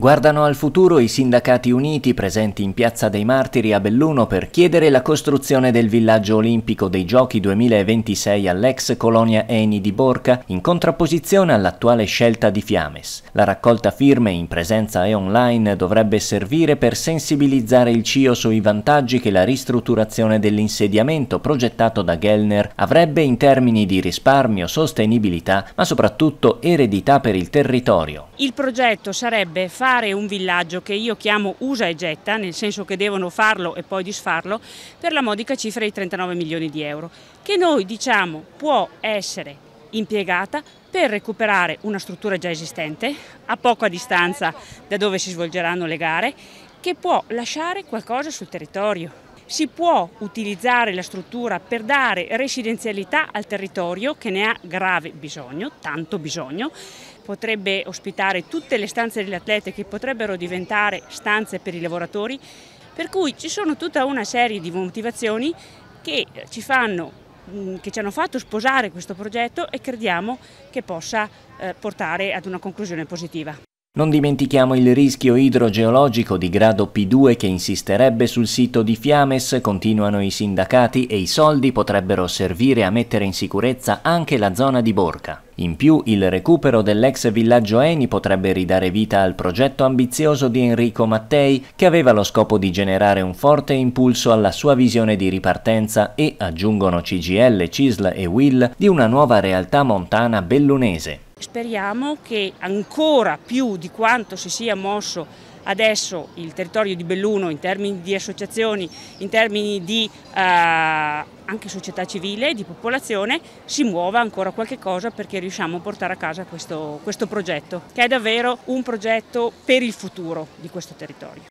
Guardano al futuro i sindacati uniti presenti in Piazza dei Martiri a Belluno per chiedere la costruzione del villaggio olimpico dei Giochi 2026 all'ex colonia Eni di Borca in contrapposizione all'attuale scelta di Fiames. La raccolta firme in presenza e online dovrebbe servire per sensibilizzare il CIO sui vantaggi che la ristrutturazione dell'insediamento progettato da Gellner avrebbe in termini di risparmio, sostenibilità, ma soprattutto eredità per il territorio. Il progetto sarebbe fare fare un villaggio che io chiamo usa e getta, nel senso che devono farlo e poi disfarlo, per la modica cifra di 39 milioni di euro, che noi diciamo può essere impiegata per recuperare una struttura già esistente a poca distanza da dove si svolgeranno le gare che può lasciare qualcosa sul territorio. Si può utilizzare la struttura per dare residenzialità al territorio che ne ha grave bisogno, tanto bisogno, potrebbe ospitare tutte le stanze degli atleti che potrebbero diventare stanze per i lavoratori, per cui ci sono tutta una serie di motivazioni che ci, fanno, mm, che ci hanno fatto sposare questo progetto e crediamo che possa eh, portare ad una conclusione positiva. Non dimentichiamo il rischio idrogeologico di grado P2 che insisterebbe sul sito di Fiames, continuano i sindacati e i soldi potrebbero servire a mettere in sicurezza anche la zona di Borca. In più il recupero dell'ex villaggio Eni potrebbe ridare vita al progetto ambizioso di Enrico Mattei che aveva lo scopo di generare un forte impulso alla sua visione di ripartenza e, aggiungono CGL, CISL e WIL, di una nuova realtà montana bellunese. Speriamo che ancora più di quanto si sia mosso adesso il territorio di Belluno in termini di associazioni, in termini di eh, anche società civile, di popolazione, si muova ancora qualche cosa perché riusciamo a portare a casa questo, questo progetto, che è davvero un progetto per il futuro di questo territorio.